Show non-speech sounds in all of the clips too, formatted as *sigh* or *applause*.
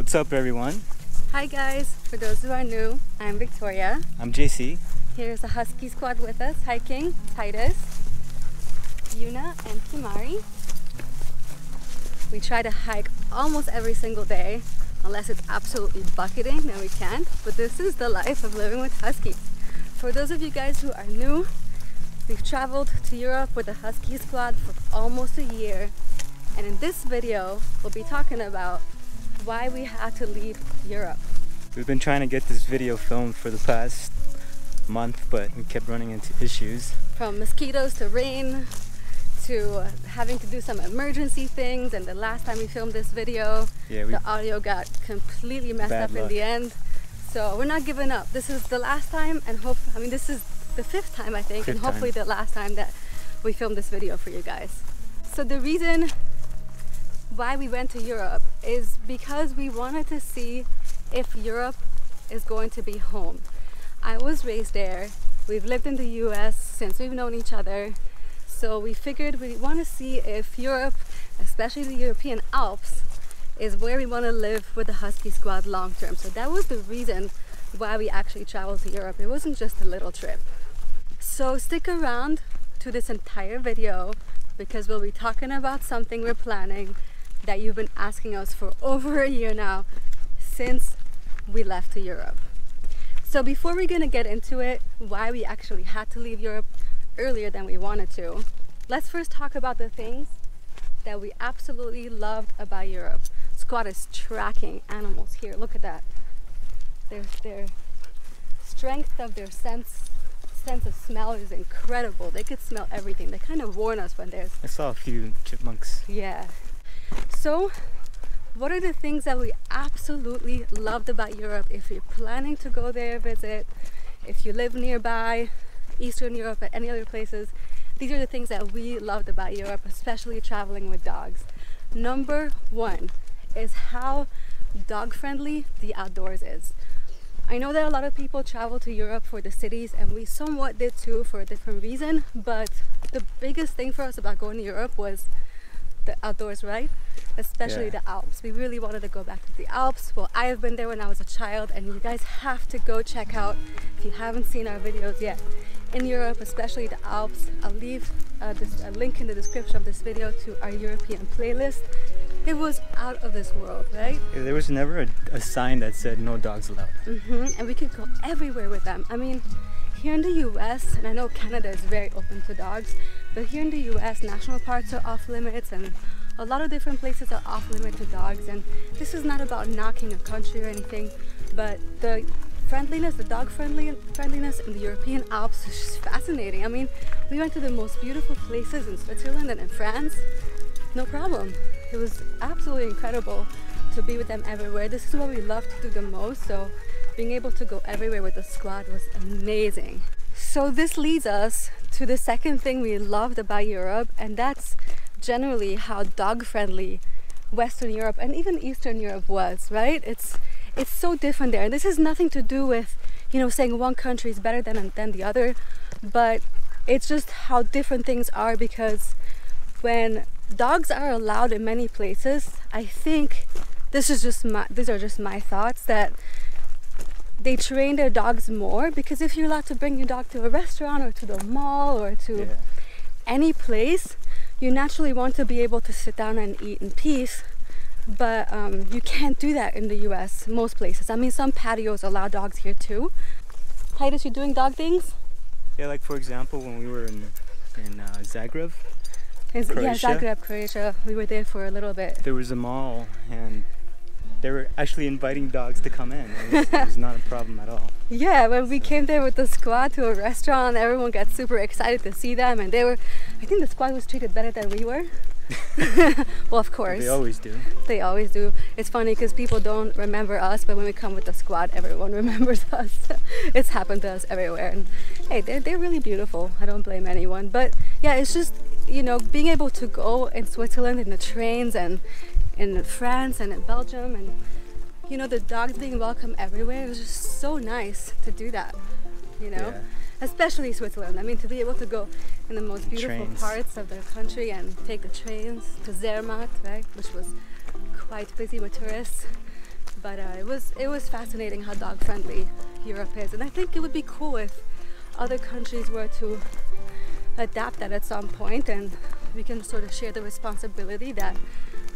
What's up, everyone? Hi guys, for those who are new, I'm Victoria. I'm JC. Here's a Husky squad with us hiking Titus, Yuna, and Kimari. We try to hike almost every single day, unless it's absolutely bucketing, then we can't. But this is the life of living with Huskies. For those of you guys who are new, we've traveled to Europe with the Husky squad for almost a year. And in this video, we'll be talking about why we had to leave Europe. We've been trying to get this video filmed for the past month, but we kept running into issues. From mosquitoes to rain to having to do some emergency things. And the last time we filmed this video, Yeah, the audio got completely messed up in the end. So we're not giving up. This is the last time, and hope I mean this is the fifth time I think, and hopefully time. the last time that we filmed this video for you guys. So the reason why we went to Europe is because we wanted to see if Europe is going to be home. I was raised there. We've lived in the US since we've known each other. So we figured we want to see if Europe, especially the European Alps, is where we want to live with the Husky Squad long term. So that was the reason why we actually traveled to Europe. It wasn't just a little trip. So stick around to this entire video because we'll be talking about something we're planning that you've been asking us for *laughs* over a year now since we left to Europe. So before we're gonna get into it, why we actually had to leave Europe earlier than we wanted to, let's first talk about the things that we absolutely loved about Europe. Squad is tracking animals here. Look at that. Their their strength of their sense sense of smell is incredible. They could smell everything. They kind of warn us when there's I saw a few chipmunks. yeah. So, what are the things that we absolutely loved about Europe? If you're planning to go there, visit, if you live nearby, Eastern Europe, or any other places, these are the things that we loved about Europe, especially traveling with dogs. Number one is how dog friendly the outdoors is. I know that a lot of people travel to Europe for the cities, and we somewhat did too for a different reason. But the biggest thing for us about going to Europe was the outdoors, right? Especially Yeah. the Alps. We really wanted to go back to the Alps. Well, I have been there when I was a child, and you guys have to go check out if you haven't seen our videos yet. In Europe, especially the Alps, I'll leave uh, this, a link in the description of this video to our European playlist. It was out of this world, right? Yeah, There was never a, a sign that said no dogs allowed. hmm And we could go everywhere with them. I mean, here in the US, and I know Canada is very open to dogs, but here in the US, national parks are off limits and a lot of different places are off limit to dogs. And this is not about knocking a country or anything, but the friendliness, the dog friendly friendliness in the European Alps is just fascinating. I mean, we went to the most beautiful places in Switzerland and in France, no problem. It was absolutely incredible to be with them everywhere. This is what we love to do the most. So being able to go everywhere with the squad was amazing. So this leads us to the second thing we loved about Europe, and that's generally how dog friendly Western Europe and even Eastern Europe was, right? It's it's so different there. And this has nothing to do with, you know, saying one country is better than than the other, but it's just how different things are because when dogs are allowed in many places, I think this is just my these are just my thoughts that they train their dogs more because if you're allowed to bring your dog to a restaurant or to the mall or to Yeah. any place, you naturally want to be able to sit down and eat in peace. But um, you can't do that in the US, most places. I mean, some patios allow dogs here too. Titus, you doing dog things? Yeah, like for example, when we were in in uh, Zagreb, Is- Yeah, Zagreb, Croatia. We were there for a little bit. there was a mall, and they were actually inviting dogs to come in. It was, it was not a problem at all. *laughs* Yeah, when we came there with the squad to a restaurant, everyone got super excited to see them, and they were. I think the squad was treated better than we were. *laughs* *laughs* well, of course, They always do. they always do. It's funny because people don't remember us, but when we come with the squad, everyone remembers us. it's happened to us everywhere, and hey, they're they're really beautiful. I don't blame anyone, but yeah, it's just you know being able to go in Switzerland in the trains and in France and in Belgium and you know the dogs being welcome everywhere. It was just so nice to do that. You know, Yeah. especially Switzerland. I mean, to be able to go in the most beautiful Trains. parts of their country and take the trains to Zermatt, right, which was quite busy with tourists. But uh, it was it was fascinating how dog friendly Europe is, and I think it would be cool if other countries were to adapt that at some point, and we can sort of share the responsibility that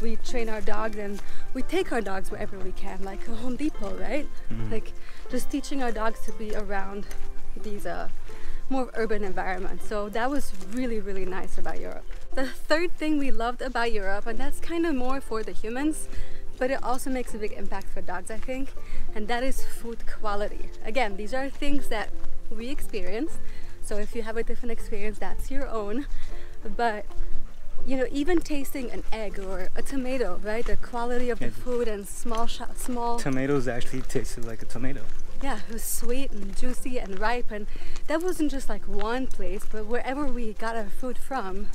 we train our dogs and we take our dogs wherever we can, like a Home Depot, right? Mhm. Like just teaching our dogs to be around these uh, more urban environments. So that was really, really nice about Europe. The third thing we loved about Europe, and that's kind of more for the humans, but it also makes a big impact for dogs, I think, and that is food quality. Again, these are things that we experience. So if you have a different experience, that's your own. But you know, even tasting an egg or a tomato, right? The quality of the food and small, sh- small Tomatoes actually tasted like a tomato. yeah, it was sweet and juicy and ripe, and that wasn't just like one place, but wherever we got our food from,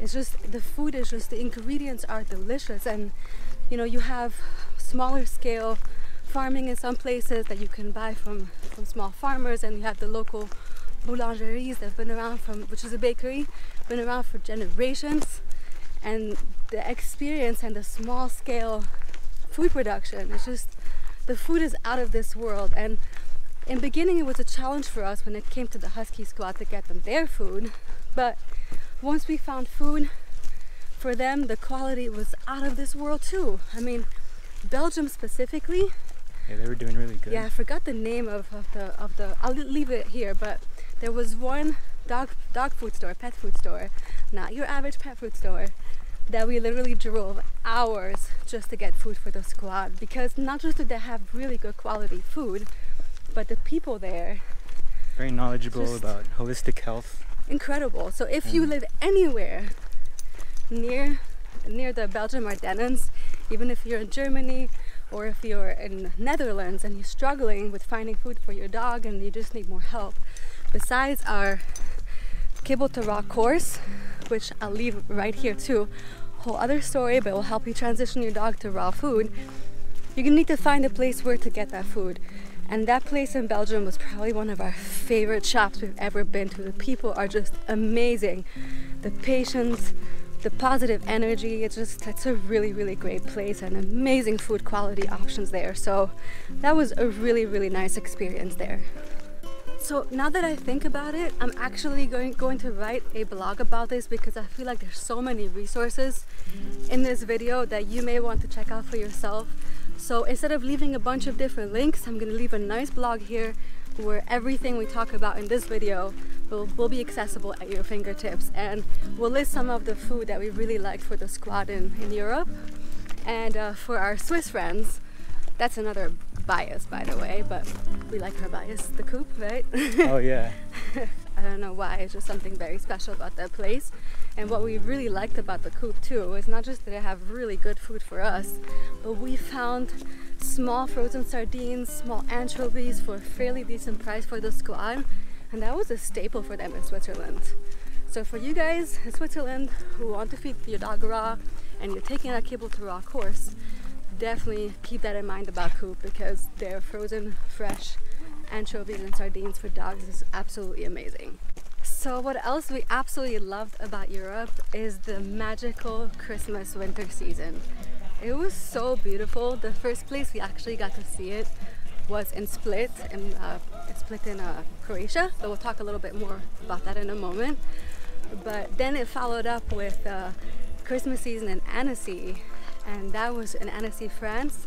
it's just the food is just the ingredients are delicious, and you know you have smaller scale farming in some places that you can buy from from small farmers, and you have the local boulangeries that've been around from, which is a bakery, been around for generations, and the experience and the small scale food production, it's just the food is out of this world. And in beginning it was a challenge for us when it came to the husky squad to get them their food. But once we found food for them the quality was out of this world too. I mean belgium specifically. Yeah, they were doing really good. yeah i forgot the name of, of the of the i'll leave it here but there was one dog dog food store pet food store. Not your average pet food store. That we literally drove hours just to get food for the squad. Because not just did they have really good quality food but the people there Very knowledgeable about holistic health. incredible. So if you live anywhere near near the belgium ardennes even if you're in germany or if you're in netherlands and you're struggling with finding food for your dog and you just need more help besides our kibble to raw course which i'll leave right here too whole other story but will help you transition your dog to raw food you're gonna need to find a place where to get that food and that place in Belgium was probably one of our favorite shops we've ever been to. The people are just amazing. The patience, the positive energy, it's just it's a really, really great place and amazing food quality options there. So that was a really, really nice experience there. So now that I think about it, I'm actually going going to write a blog about this because I feel like there's so many resources in this video that you may want to check out for yourself. So instead of leaving a bunch of different links, I'm gonna leave a nice blog here where everything we talk about in this video will, will be accessible at your fingertips and we'll list some of the food that we really liked for the squad in, in Europe. And uh, for our Swiss friends, that's another bias by the way, but we like her bias, the coop, right? *laughs* oh yeah. *laughs* I don't know why, it's just something very special about that place. And what we really liked about the coop too is not just that they have really good food for us, but we found small frozen sardines, small anchovies for a fairly decent price for the squad, and that was a staple for them in Switzerland. So for you guys in Switzerland who want to feed your dog raw and you're taking a kibble to raw course, definitely keep that in mind about Coop because their frozen, fresh anchovies and sardines for dogs is absolutely amazing. So what else we absolutely loved about Europe is the magical Christmas winter season. It was so beautiful. The first place we actually got to see it was in Split, in uh, Split in uh, Croatia. So we'll talk a little bit more about that in a moment. But then it followed up with uh, Christmas season in Annecy, and that was in Annecy, France.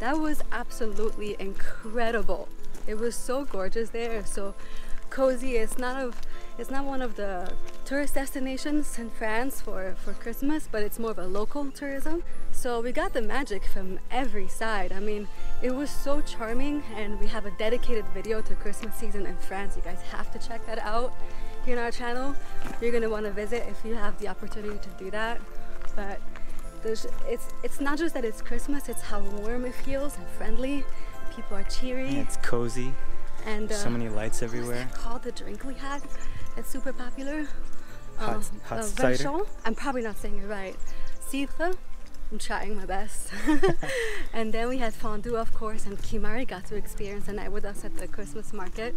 That was absolutely incredible. It was so gorgeous there, so cozy. It's not of it's not one of the tourist destinations in France for, for Christmas, but it's more of a local tourism. So we got the magic from every side. I mean, it was so charming, and we have a dedicated video to Christmas season in France. You guys have to check that out here on our channel. You're gonna want to visit if you have the opportunity to do that. But there's, it's it's not just that it's Christmas; it's how warm it feels and friendly. People are cheery And it's cozy. and uh, so many lights everywhere. called the drink we had? It's super popular. Hot, Um, hot uh, cider. I'm probably not saying it right. Cidre. I'm trying my best. *laughs* and then we had fondue, of course, and Kimari got to experience a night with us at the Christmas market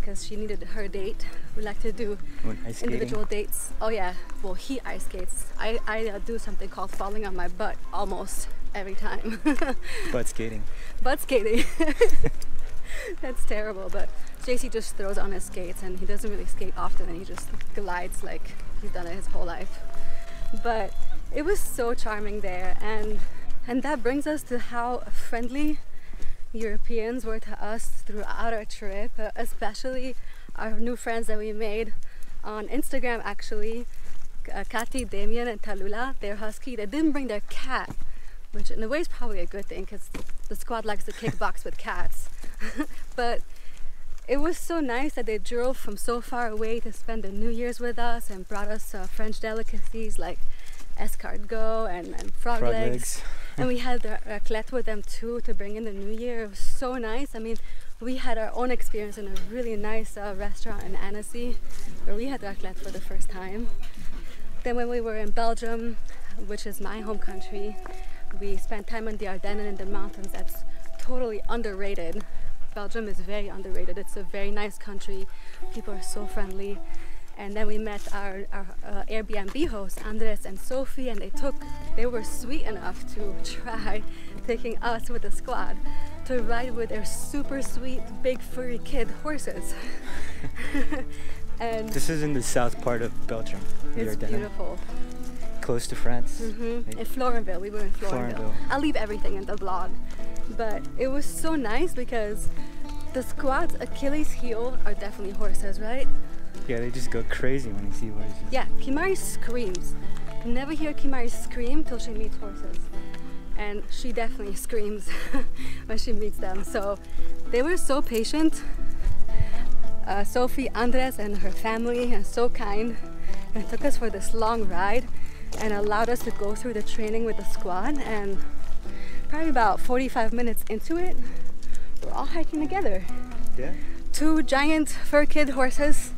because she needed her date. We like to do When ice skating. individual dates. Oh yeah, well he ice skates. I, I uh, do something called falling on my butt almost every time. *laughs* Butt skating. Butt skating. *laughs* That's terrible, but JC just throws on his skates and he doesn't really skate often and he just glides like he's done it his whole life. But it was so charming there and and that brings us to how friendly Europeans were to us throughout our trip, uh, especially our new friends that we made on Instagram actually. Uh, Kati, Damien, and Talula, they're husky. They didn't bring their cat, which in a way is probably a good thing because the squad likes to kickbox with cats. *laughs* but it was so nice that they drove from so far away to spend the New Year's with us and brought us uh, French delicacies like escargot and, and frog, Frog legs. legs. *laughs* and we had the raclette with them too to bring in the New Year. It was so nice. I mean, we had our own experience in a really nice uh, restaurant in Annecy where we had raclette for the first time. Then when we were in Belgium, which is my home country, we spent time in the Ardennes in the mountains. That's totally underrated. Belgium is very underrated. It's a very nice country. People are so friendly. And then we met our, our uh, Airbnb hosts, Andres and Sophie, and they took, they were sweet enough to *laughs* try taking us with the squad to ride with their super sweet, big furry kid horses. *laughs* and This is in the south part of Belgium. it's beautiful. Close to France. hmm Right? In Florenville, we were in Florenville. Florenville. I'll leave everything in the blog. But it was so nice because the squad's Achilles heel are definitely horses, right? Yeah, they just go crazy when they see horses. Yeah, Kimari screams. You never hear Kimari scream till she meets horses. And she definitely *laughs* screams *laughs* when she meets them. So they were so patient. Uh, Sophie, Andres, and her family, are so kind, and took us for this long ride and allowed us to go through the training with the squad. And probably about 45 minutes into it, we're all hiking together Yeah. two giant fur kid horses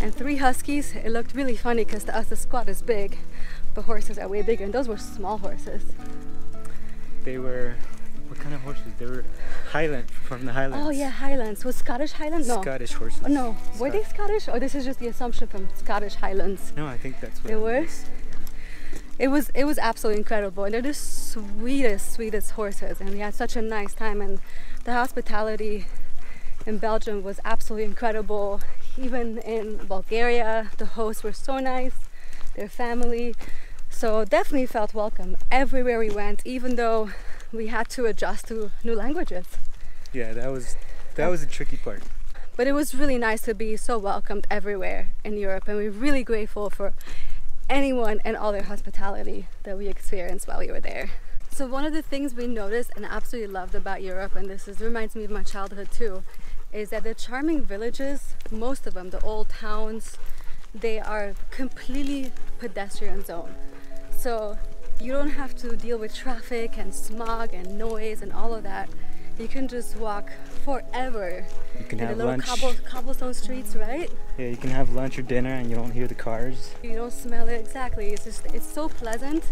and three huskies. It looked really funny because to us the squad is big, but horses are way bigger, and those were small horses. They were. What kind of horses? They were Highland from the Highlands. Oh yeah, Highlands. Was Scottish Highland? No. Scottish horses. Oh, no. Were they Scottish, or this is just the assumption from Scottish Highlands? No, I think that's what They it were? was. It was it was absolutely incredible, and they're the sweetest, sweetest horses, and we had such a nice time, and the hospitality in Belgium was absolutely incredible. Even in Bulgaria, the hosts were so nice, their family, so definitely felt welcome everywhere we went, even though we had to adjust to new languages. Yeah, that was that was a tricky part. But it was really nice to be so welcomed everywhere in Europe, and we're really grateful for anyone and all their hospitality that we experienced while we were there. So one of the things we noticed and absolutely loved about Europe, and this is, reminds me of my childhood too, is that the charming villages, most of them, the old towns, they are completely pedestrian zone. So you don't have to deal with traffic and smog and noise and all of that. You can just walk forever You can in the little lunch. cobble, cobblestone streets, right? Yeah, you can have lunch or dinner and you don't hear the cars. You don't smell it exactly. It's just it's so pleasant,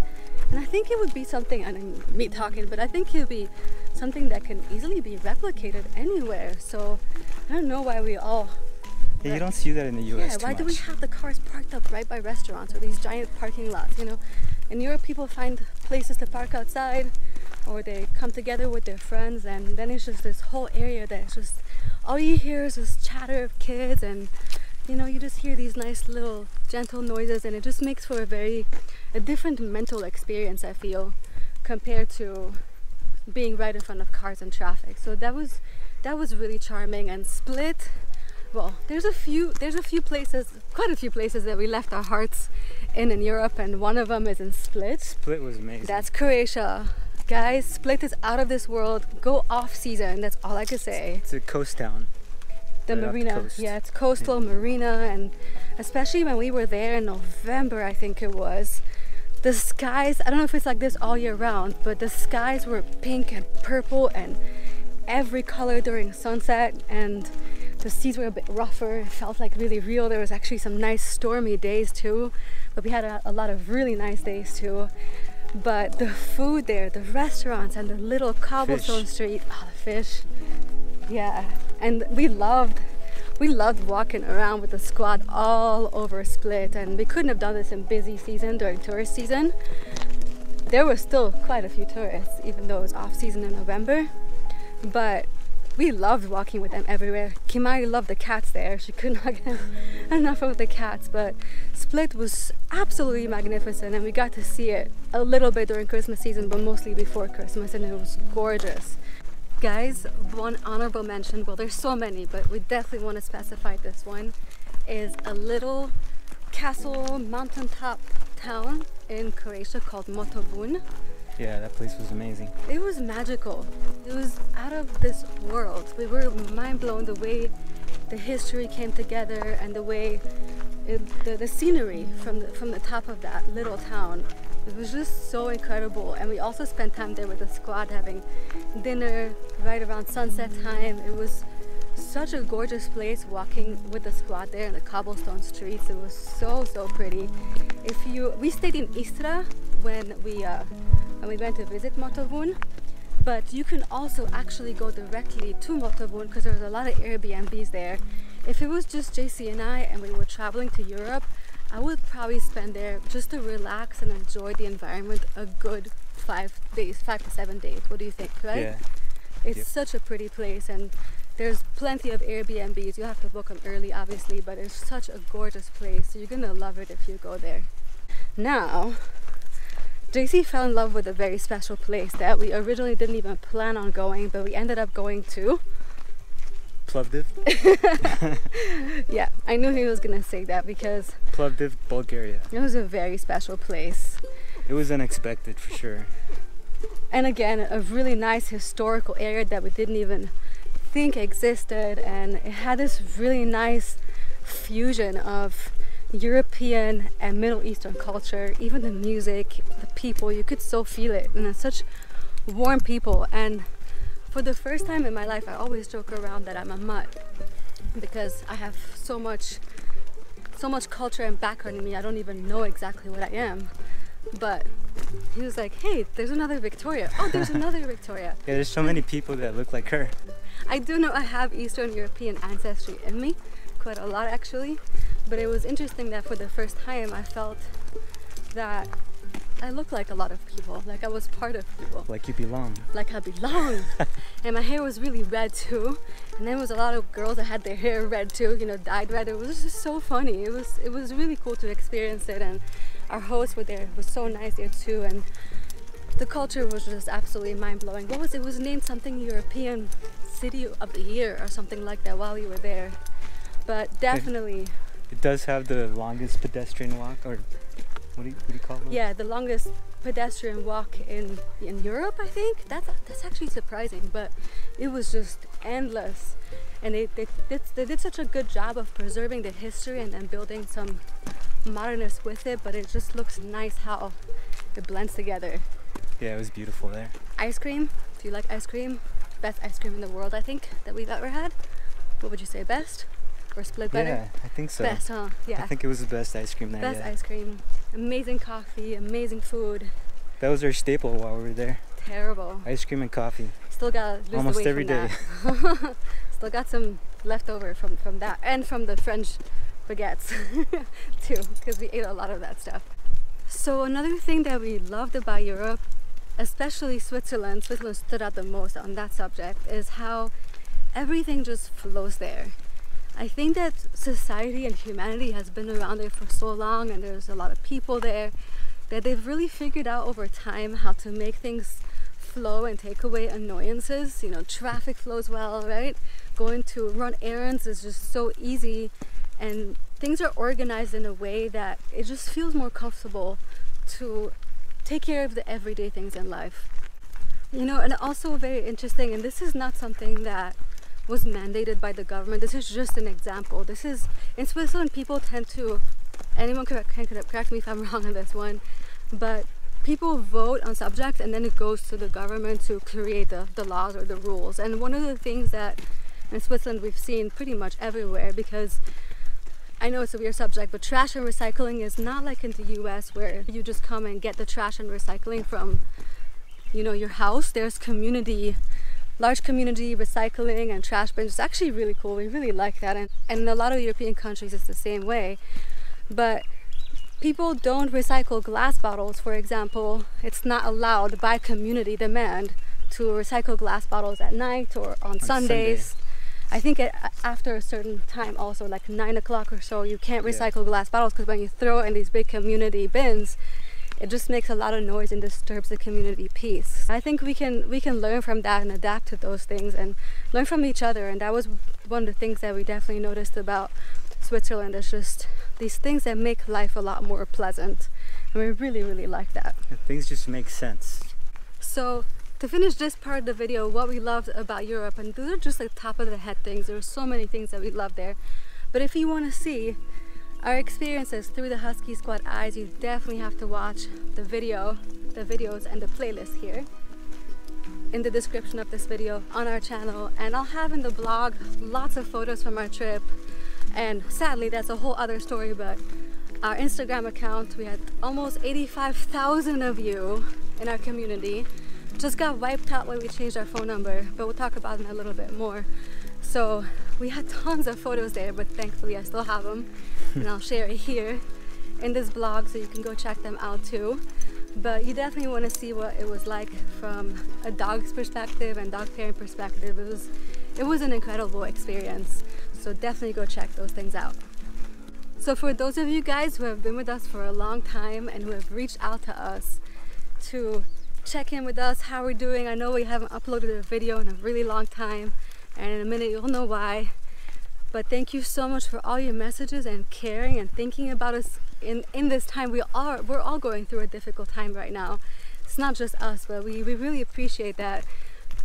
and I think it would be something. I mean, me talking, but I think it would be something that can easily be replicated anywhere. So I don't know why we all. Yeah, you don't see that in the U.S. Yeah, why much. do we have the cars parked up right by restaurants or these giant parking lots? You know, in Europe, people find places to park outside, or they come together with their friends, and then it's just this whole area that's just all you hear is this chatter of kids, and you know, you just hear these nice little gentle noises, and it just makes for a very a different mental experience. I feel compared to being right in front of cars and traffic. So that was that was really charming and Split well there's a few there's a few places quite a few places that we left our hearts in in Europe and one of them is in Split Split was amazing. that's Croatia guys Split is out of this world go off season that's all I can say it's a coast town. the Right off the marina yeah it's coastal marina and especially when we were there in november i think it was the skies i don't know if it's like this all year round but the skies were pink and purple and every color during sunset and the seas were a bit rougher. It felt like really real. There was actually some nice stormy days too but we had a, a lot of really nice days too. But the food there the restaurants and the little cobblestone street oh the fish. Yeah, and we loved we loved walking around with the squad all over Split, and we couldn't have done this in busy season during tourist season. there were still quite a few tourists, even though it was off season in November. But we loved walking with them everywhere. Kimari loved the cats there. She could not *laughs* get enough of the cats. But Split was absolutely magnificent, and we got to see it a little bit during Christmas season, but mostly before Christmas, and it was gorgeous. Guys, one honorable mention, well, there's so many, but we definitely want to specify this one, is a little castle mountaintop town in Croatia called Motovun. Yeah, that place was amazing. It was magical. It was out of this world. We were mind blown the way the history came together and the way it, the, the scenery from the, from the top of that little town. It was just so incredible. And we also spent time there with the squad having dinner right around sunset time. It was such a gorgeous place walking with the squad there in the cobblestone streets. It was so, so pretty. If you, we stayed in Istra when we uh, and we went to visit Motovun. But you can also actually go directly to Motovun because there's a lot of Airbnbs there. If it was just JC and I and we were traveling to Europe, I would probably spend there just to relax and enjoy the environment a good five days, five to seven days. What do you think, right? Yeah. It's Yep. such a pretty place and there's plenty of Airbnbs. You have to book them early, obviously, but it's such a gorgeous place. You're gonna love it if you go there. Now, JC fell in love with a very special place that we originally didn't even plan on going, but we ended up going to. Plovdiv, *laughs* Yeah, I knew he was gonna say that because Plovdiv, Bulgaria. it was a very special place. It was unexpected for sure. and again a really nice historical area that we didn't even think existed and it had this really nice fusion of European and Middle Eastern culture, even the music, the people, you could so feel it and it's such warm people and for the first time in my life I always joke around that I'm a mutt because I have so much so much culture and background in me I don't even know exactly what I am but he was like, hey, there's another Victoria. Oh, there's *laughs* another Victoria. Yeah, there's so many people that look like her. I do know I have Eastern European ancestry in me, quite a lot actually. But it was interesting that for the first time I felt that I looked like a lot of people, like I was part of people, Like you belong. like I belonged. *laughs* and my hair was really red too. And there was a lot of girls that had their hair red too, you know, dyed red. It was just so funny. It was it was really cool to experience it and our hosts were there. It was so nice there too and the culture was just absolutely mind blowing. What was it? it? Was named something European City of the Year or something like that while you were there. But definitely, It does have the longest pedestrian walk, or what do you, what do you call it? yeah, the longest pedestrian walk in in Europe. I think that's that's actually surprising, but it was just endless, and they they did, they did such a good job of preserving the history and then building some modernness with it. But it just looks nice how it blends together. Yeah, it was beautiful there. ice cream. Do you like ice cream? Best ice cream in the world, I think, that we've ever had. What would you say, best? Or split better? Yeah, I think so. Best, huh? Yeah. I think it was the best ice cream there. Best yeah. ice cream. Amazing coffee, amazing food. That was our staple while we were there. Terrible. Ice cream and coffee. Still gotta lose Almost the weight every day. *laughs* Still got some left over from, from that and from the French baguettes *laughs* too, because we ate a lot of that stuff. So another thing that we loved about Europe, especially Switzerland, Switzerland stood out the most on that subject, is how everything just flows there. I think that society and humanity has been around there for so long and there's a lot of people there that they've really figured out over time how to make things flow and take away annoyances. You know, traffic flows well, right? Going to run errands is just so easy and things are organized in a way that it just feels more comfortable to take care of the everyday things in life. You know, and also very interesting, and this is not something that was mandated by the government. This is just an example. This is in Switzerland. People tend to, anyone can, can correct me if I'm *laughs* wrong on this one, but people vote on subjects and then it goes to the government to create the, the laws or the rules. And one of the things that in Switzerland we've seen pretty much everywhere because I know it's a weird subject, but trash and recycling is not like in the US where you just come and get the trash and recycling from, you know, your house. There's community, large community recycling and trash bins. It's actually really cool. We really like that. And, and in a lot of European countries, it's the same way. But people don't recycle glass bottles, for example, it's not allowed by community demand to recycle glass bottles at night or on, On Sundays. Sunday. I think it, after a certain time, also like nine o'clock or so, you can't Yeah. recycle glass bottles because when you throw it in these big community bins, it just makes a lot of noise and disturbs the community peace. I think we can we can learn from that and adapt to those things and learn from each other. And that was one of the things that we definitely noticed about Switzerland. Is just these things that make life a lot more pleasant, and we really really like that. Things just make sense. So to finish this part of the video, what we loved about Europe, and those are just like top of the head things. There were so many things that we loved there. But if you want to see our experiences through the Husky Squad eyes, you definitely have to watch the video, the videos and the playlist here in the description of this video on our channel. And I'll have in the blog lots of photos from our trip. And sadly, that's a whole other story, but our Instagram account, we had almost 85,000 of you in our community. Just got wiped out when we changed our phone number, but we'll talk about it in a little bit more. So we had tons of photos there, but thankfully I still have them, and I'll share it here in this blog so you can go check them out too. But you definitely want to see what it was like from a dog's perspective and dog parent perspective. It was, it was an incredible experience. So definitely go check those things out. So for those of you guys who have been with us for a long time and who have reached out to us to check in with us, how we're doing. I know we haven't uploaded a video in a really long time, and in a minute you'll know why. But thank you so much for all your messages and caring and thinking about us in, in this time. We are we're all going through a difficult time right now. It's not just us, but we, we really appreciate that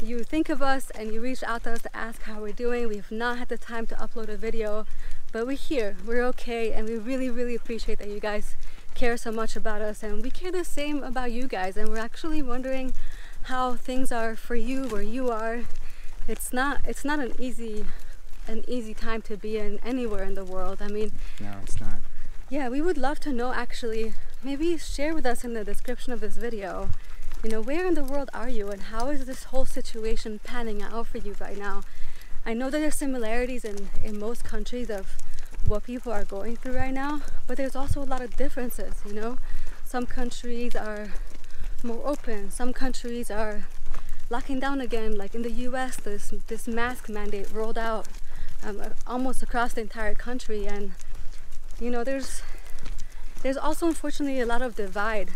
you think of us and you reach out to us to ask how we're doing. We've not had the time to upload a video, but we're here. We're okay, and we really, really appreciate that you guys care so much about us, and we care the same about you guys. And we're actually wondering how things are for you where you are. It's not it's not an easy an easy time to be in anywhere in the world. I mean, No, it's not. yeah, we would love to know actually. Maybe share with us in the description of this video. You know, where in the world are you and how is this whole situation panning out for you right now? I know that there's similarities in, in most countries of what people are going through right now, but there's also a lot of differences, you know? Some countries are more open, some countries are locking down again. Like in the US, this, this mask mandate rolled out um, almost across the entire country, and you know, there's there's also unfortunately a lot of divide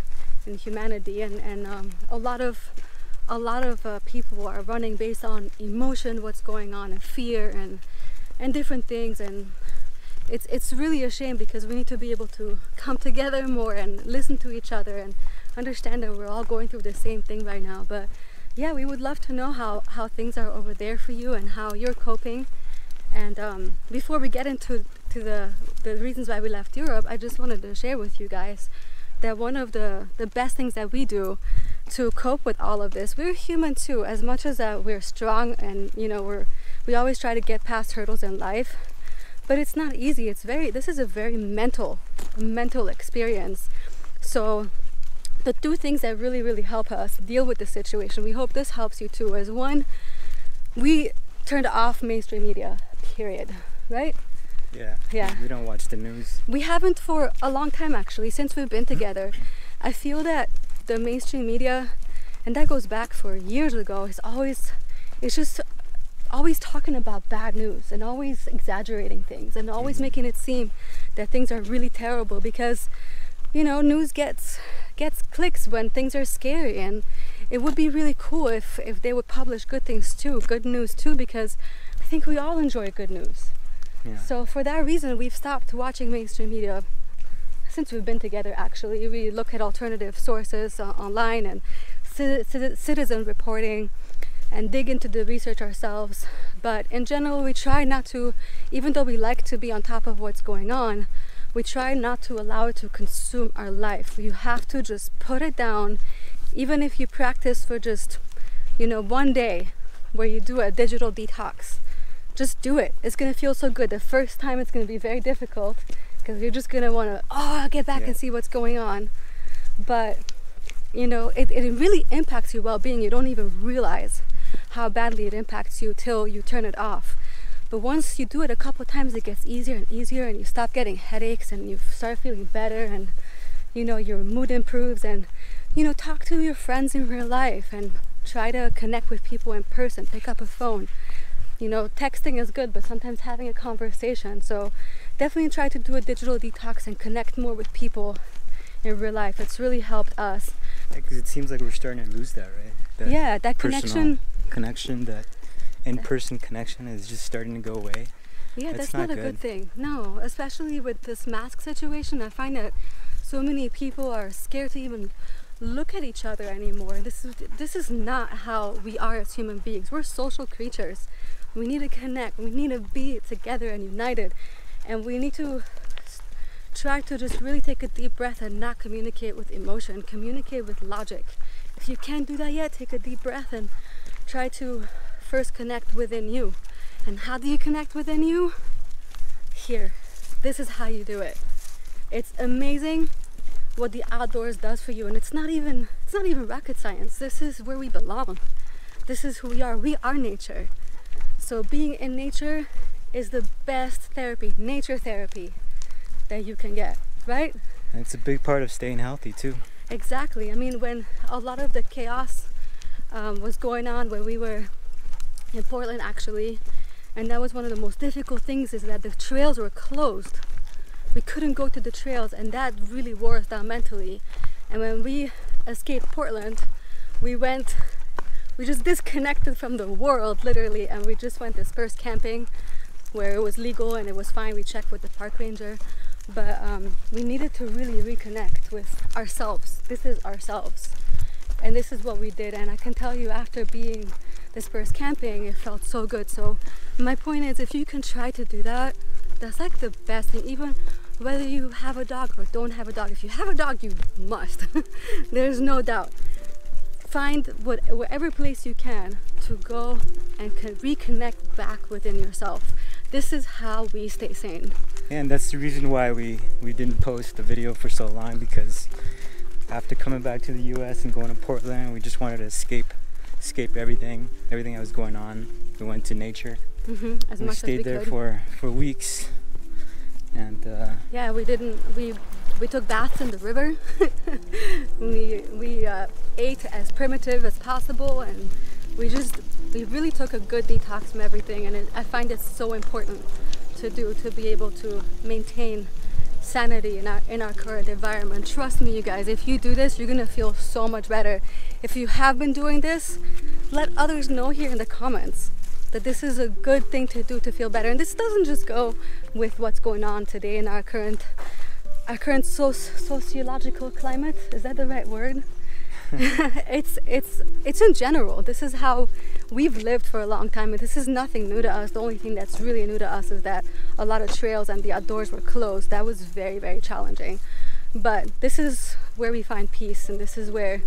in humanity. And, and um, a lot of a lot of uh, people are running based on emotion what's going on and fear and and different things. And it's it's really a shame because we need to be able to come together more and listen to each other and understand that we're all going through the same thing right now. But yeah we would love to know how how things are over there for you and how you're coping and um, before we get into to the the reasons why we left Europe, I just wanted to share with you guys that one of the the best things that we do to cope with all of this, we're human too. As much as that we're strong and you know we're we always try to get past hurdles in life, but it's not easy. It's very this is a very mental mental experience. So the two things that really really help us deal with the situation, we hope this helps you too. Is one, we turned off mainstream media. Period. Right? Yeah. Yeah. We don't watch the news. We haven't for a long time actually, since we've been together. I feel that the mainstream media, and that goes back for years ago, is always, it's just always talking about bad news and always exaggerating things and always mm-hmm. making it seem that things are really terrible because, you know, news gets gets clicks when things are scary and it would be really cool if if they would publish good things too, good news too, because think we all enjoy good news. Yeah. So for that reason, we've stopped watching mainstream media since we've been together. Actually, we look at alternative sources uh, online and ci- ci- citizen reporting, and dig into the research ourselves. But in general, we try not to, even though we like to be on top of what's going on, we try not to allow it to consume our life. You have to just put it down, even if you practice for just, you know, one day, where you do a digital detox just do it. It's gonna feel so good. The first time it's gonna be very difficult because you're just gonna wanna, oh, I'll get back Yeah. and see what's going on. But you know, it, it really impacts your well being. You don't even realize how badly it impacts you till you turn it off. But once you do it a couple times, it gets easier and easier, and you stop getting headaches and you start feeling better. And you know your mood improves and you know talk to your friends in real life and try to connect with people in person pick up a phone you know texting is good but sometimes having a conversation so definitely try to do a digital detox and connect more with people in real life it's really helped us Because it seems like we're starting to lose that, right? That yeah that connection connection, that in-person connection is just starting to go away. Yeah, It's that's not, not a good good. thing. No, especially with this mask situation, I find that so many people are scared to even look at each other anymore. This is this is not how we are as human beings. We're social creatures. We need to connect. We need to be together and united, and we need to try to just really take a deep breath and not communicate with emotion. Communicate with logic. If you can't do that yet, take a deep breath and try to first connect within you. And how do you connect within you? Here. This is how you do it. It's amazing what the outdoors does for you and it's not even it's not even rocket science. This is where we belong. This is who we are. We are nature. So being in nature is the best therapy, nature therapy that you can get, right? And it's a big part of staying healthy too. Exactly. I mean, when a lot of the chaos um, was going on, when we were in Portland actually, and that was one of the most difficult things is that the trails were closed. We couldn't go to the trails, and that really wore us down mentally. And when we escaped Portland, we went, we just disconnected from the world literally, and we just went dispersed camping where it was legal and it was fine. We checked with the park ranger, but um, we needed to really reconnect with ourselves. This is ourselves, and this is what we did. And I can tell you, after being dispersed camping, it felt so good. So my point is, if you can try to do that, that's like the best thing. Even whether you have a dog or don't have a dog, if you have a dog, you must. *laughs* There's no doubt. Find what, whatever place you can to go and reconnect back within yourself. This is how we stay sane. And that's the reason why we, we didn't post the video for so long because after coming back to the US and going to Portland, we just wanted to escape escape everything, everything that was going on. We went to nature. hmm As we much stayed as we there could. for, for weeks. And uh, Yeah, we didn't. We we took baths in the river. *laughs* we we uh, ate as primitive as possible, and we just we really took a good detox from everything. And it, I find it so important to do to be able to maintain sanity in our in our current environment. Trust me, you guys. If you do this, you're gonna feel so much better. If you have been doing this, let others know here in the comments that this is a good thing to do to feel better. And this doesn't just go with what's going on today in our current our current soc- sociological climate. Is that the right word? *laughs* *laughs* it's it's it's in general. This is how we've lived for a long time, and this is nothing new to us. The only thing that's really new to us is that a lot of trails and the uh, outdoors were closed. That was very very challenging. But this is where we find peace, and this is where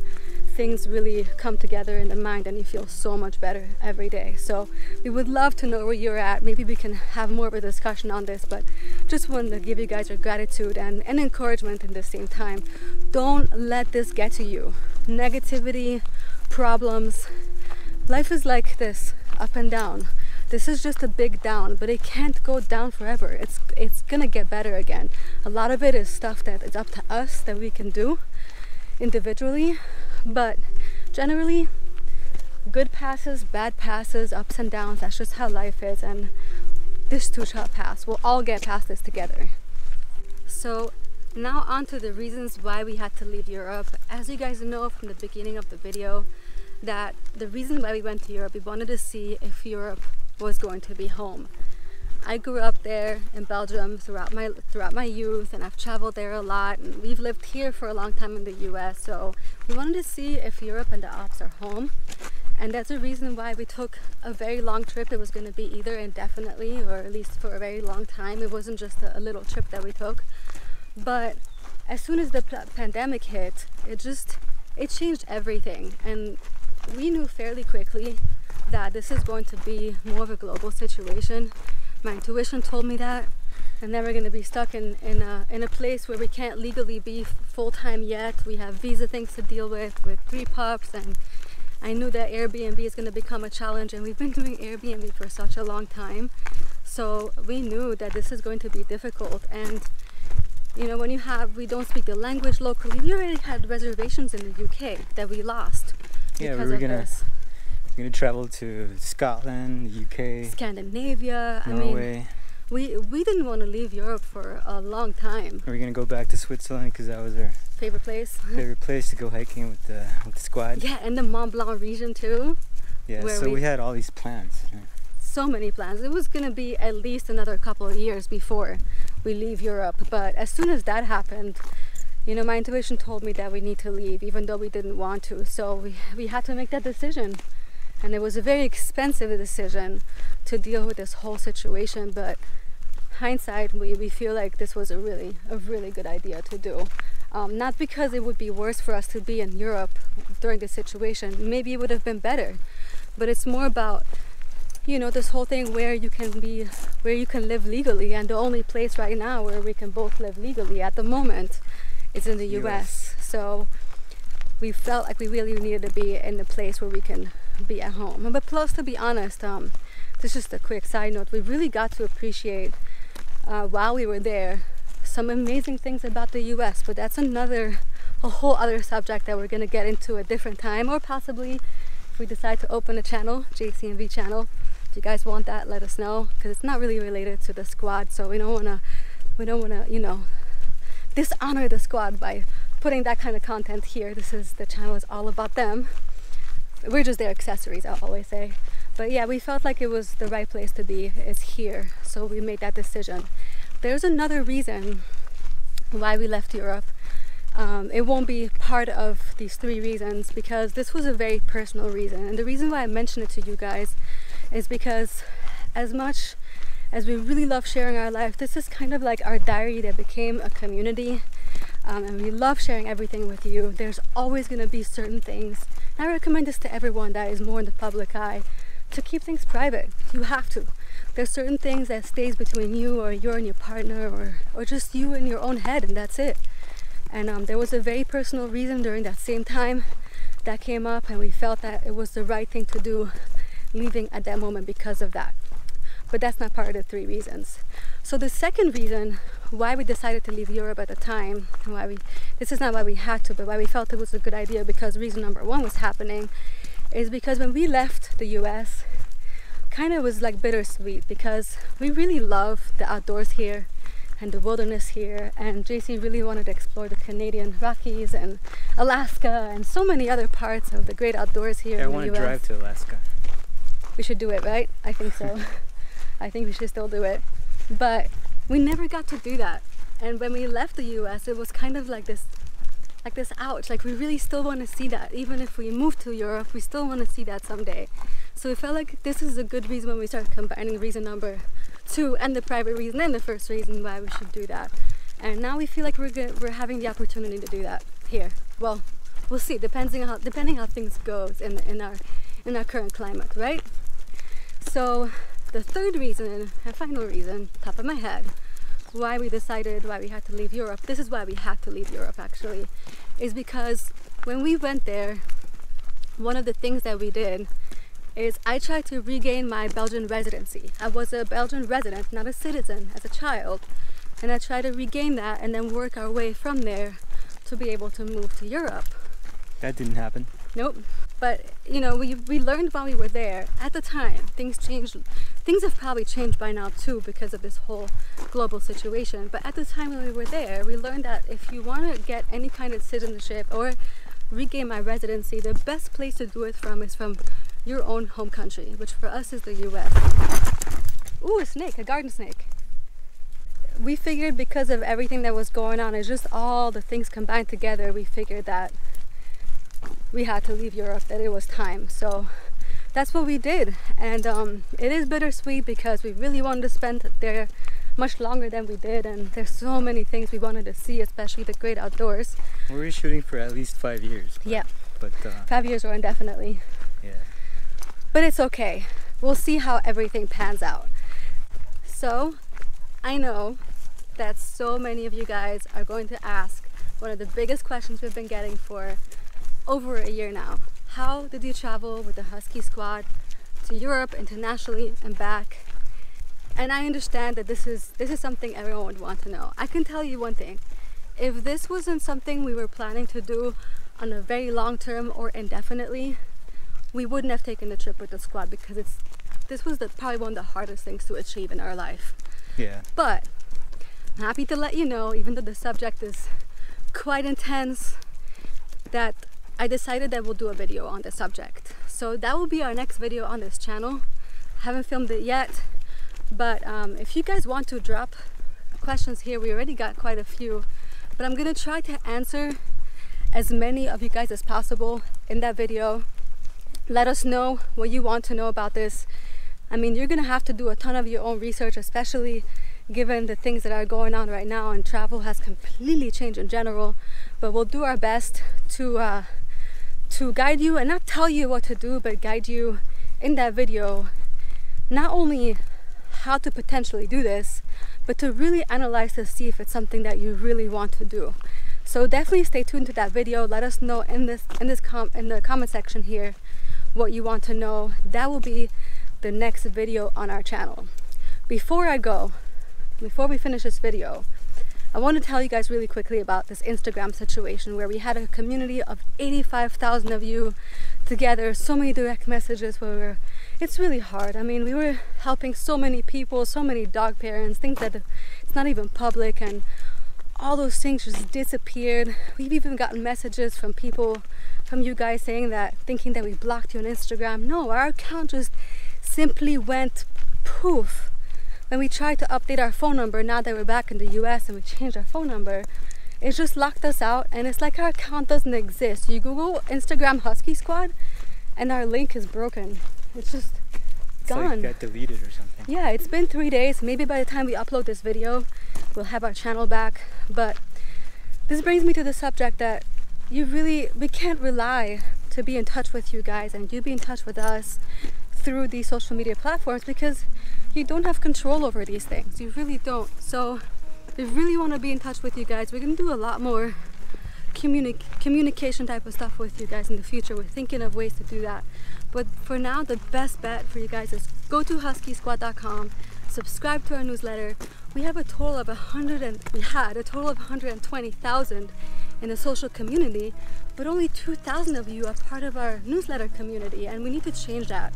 things really come together in the mind and you feel so much better every day. So we would love to know where you're at. Maybe we can have more of a discussion on this, but just wanted to give you guys your gratitude and, and encouragement in the same time. Don't let this get to you. Negativity, problems. Life is like this, up and down. This is just a big down, but it can't go down forever. It's it's gonna get better again. A lot of it is stuff that is up to us that we can do individually, but generally good passes bad passes ups and downs that's just how life is and this too shall pass. We'll all get past this together. So now on to the reasons why we had to leave europe. As you guys know from the beginning of the video that the reason why we went to europe we wanted to see if europe was going to be home I grew up there in Belgium throughout my throughout my youth, and I've traveled there a lot. And we've lived here for a long time in the U.S. So we wanted to see if Europe and the Alps are home, and that's the reason why we took a very long trip. It was going to be either indefinitely or at least for a very long time. It wasn't just a, a little trip that we took. But as soon as the pandemic hit, it just it changed everything, and we knew fairly quickly that this is going to be more of a global situation my intuition told me that I'm never going to be stuck in, in, a, in a place where we can't legally be full time yet. We have visa things to deal with, with three pups, and I knew that Airbnb is going to become a challenge, and we've been *laughs* doing Airbnb for such a long time. So we knew that this is going to be difficult, and You know, when you have, we don't speak the language locally. We already had reservations in the UK that we lost Yeah, we because were of gonna this. We're gonna travel to Scotland, the UK, Scandinavia. I mean, Norway. we we didn't want to leave Europe for a long time. we are gonna go back to Switzerland because that was our Favorite place? favorite place to go hiking with the with the squad. Yeah, and the Mont Blanc region too. Yeah, so we- we had all these plans. so many plans. It was going to be at least another couple of years before we leave Europe. But as soon as that happened, you know, my intuition told me that we need to leave, even though we didn't want to. So we, we had to make that decision. And it was a very expensive decision to deal with this whole situation. But hindsight, we, we feel like this was a really, a really good idea to do. Um, not because it would be worse for us to be in Europe during this situation. Maybe it would have been better. But it's more about you know this whole thing where you can be where you can live legally and the only place right now where we can both live legally at the moment is in the US, US. so we felt like we really needed to be in a place where we can be at home. But plus to be honest um this is just a quick side note. We really got to appreciate uh, while we were there some amazing things about the US but that's another a whole other subject that we're to get into a different time or possibly if we decide to open a channel JCMV channel. If you guys want that let us know because it's not really related to the squad so we don't want to we don't want to you know dishonor the squad by putting that kind of content here. This is the channel is all about them we're just their accessories i'll always say but yeah we felt like it was the right place to be is here so we made that decision there's another reason why we left europe um, it won't be part of these three reasons because this was a very personal reason. And the reason why I mention it to you guys is because, as much as we really love sharing our life, this is kind of like our diary that became a community. Um, and we love sharing everything with you. There's always going to be certain things. And I recommend this to everyone that is more in the public eye to keep things private. You have to. There's certain things that stays between you or you and your partner or, or just you in your own head and that's it. And um, there was a very personal reason during that same time that came up, and we felt that it was the right thing to do leaving at that moment because of that. But that's not part of the three reasons. So the second reason why we decided to leave Europe at the time, and why we this is not why we had to, but why we felt it was a good idea because reason number one was happening, is because when we left the US, kind of was like bittersweet because we really love the outdoors here and the wilderness here and JC really wanted to explore the Canadian Rockies and Alaska and so many other parts of the great outdoors here Yeah, I in want the to US. drive to Alaska. We should do it, right? I think so. *laughs* I think we should still do it. But we never got to do that. And when we left the US, it was kind of like this like this ouch. Like we really still want to see that. Even if we move to Europe, we still want to see that someday. So we felt like this is a good reason when we start combining reason number two and the private reason and the first reason why we should do that. And now we feel like we're good, we're having the opportunity to do that here. Well, we'll see. Depending on how depending how things goes in in our in our current climate, right? So the third reason and final reason, top of my head, why we decided why we had to leave Europe. This is why we had to leave Europe actually, is because when we went there, one of the things that we did is I tried to regain my Belgian residency. I was a Belgian resident, not a citizen, as a child, and I tried to regain that and then work our way from there to be able to move to Europe. That didn't happen. Nope. But you know, we we learned while we were there. At the time, things changed. Things have probably changed by now too because of this whole global situation. But at the time when we were there, we learned that if you want to get any kind of citizenship or regain my residency, the best place to do it from is from your own home country, which for us is the U.S. Ooh, a snake, a garden snake. We figured because of everything that was going on, it's just all the things combined together. We figured that we had to leave Europe, that it was time. So that's what we did. And um, it is bittersweet because we really wanted to spend there much longer than we did. And there's so many things we wanted to see, especially the great outdoors. We were shooting for at least five years. Yeah, But uh, five years or indefinitely. yeah, But it's okay. We'll see how everything pans out. So I know that so many of you guys are going to ask one of the biggest questions we've been getting for over a year now. How did you travel with the Husky squad to Europe internationally and back? and I understand that this is this is something everyone would want to know. I can tell you one thing. If this wasn't something we were planning to do on a very long term or indefinitely, we wouldn't have taken the trip with the squad because it's this was the, probably one of the hardest things to achieve in our life. Yeah. But I'm happy to let you know, even though the subject is quite intense, that I decided that we'll do a video on the subject. So that will be our next video on this channel. Haven't filmed it yet, but um, if you guys want to drop questions here, we already got quite a few, but I'm gonna try to answer as many of you guys as possible in that video. Let us know what you want to know about this. I mean, you're gonna have to do a ton of your own research, especially given the things that are going on right now and travel has completely changed in general. But we'll do our best to uh, to guide you and not tell you what to do, but guide you in that video, not only how to potentially do this, but to really analyze to see if it's something that you really want to do. So definitely stay tuned to that video. Let us know in this in this com in the comment section here what you want to know. That will be the next video on our channel. Before I go, before we finish this video, I want to tell you guys really quickly about this Instagram situation where we had a community of 85,000 of you together, so many direct messages where we were, it's really hard. I mean, we were helping so many people, so many dog parents, things that it's not even public and all those things just disappeared. We've even gotten messages from people, from you guys saying that, thinking that we blocked you on Instagram. No, our account just simply went poof when we tried to update our phone number now that we're back in the US and we changed our phone number, it just locked us out and it's like our account doesn't exist. You Google Instagram Husky Squad and our link is broken. It's just It's gone. like got deleted or something. Yeah, it's been three days. Maybe by the time we upload this video, we'll have our channel back. But this brings me to the subject that you really, we can't rely to be in touch with you guys and you be in touch with us through these social media platforms because you don't have control over these things. You really don't. So we really want to be in touch with you guys. We're going to do a lot more communi- communication type of stuff with you guys in the future. We're thinking of ways to do that. But for now, the best bet for you guys is go to huskysquad.com, subscribe to our newsletter. We have a total of 100 and we had a total of 120,000 in the social community, but only 2,000 of you are part of our newsletter community, and we need to change that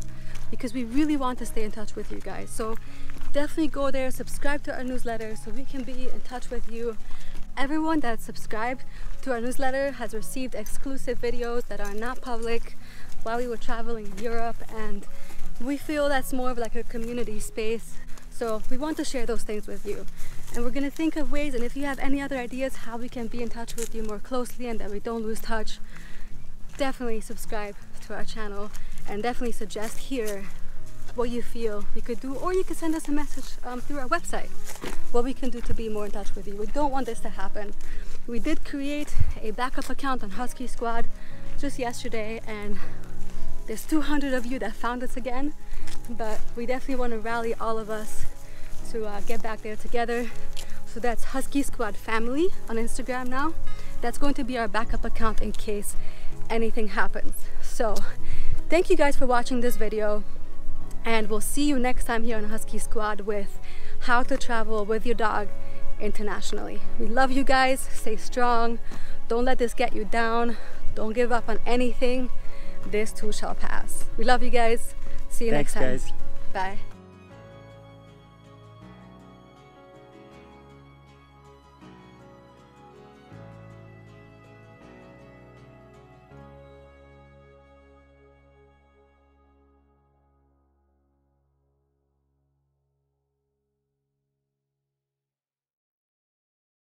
because we really want to stay in touch with you guys. So definitely go there, subscribe to our newsletter so we can be in touch with you. Everyone that subscribed to our newsletter has received exclusive videos that are not public while we were traveling in Europe and we feel that's more of like a community space. So we want to share those things with you. And we're gonna think of ways and if you have any other ideas how we can be in touch with you more closely and that we don't lose touch, definitely subscribe to our channel and definitely suggest here what you feel we could do or you can send us a message um, through our website. What we can do to be more in touch with you. We don't want this to happen. We did create a backup account on husky squad just yesterday and there's 200 of you that found us again but we definitely want to rally all of us to uh, get back there together. So that's husky squad family on instagram now. That's going to be our backup account in case anything happens. So Thank you guys for watching this video and we'll see you next time here on Husky Squad with how to travel with your dog internationally. We love you guys. Stay strong. Don't let this get you down. Don't give up on anything. This too shall pass. We love you guys. See you Thanks, next time. guys. Bye.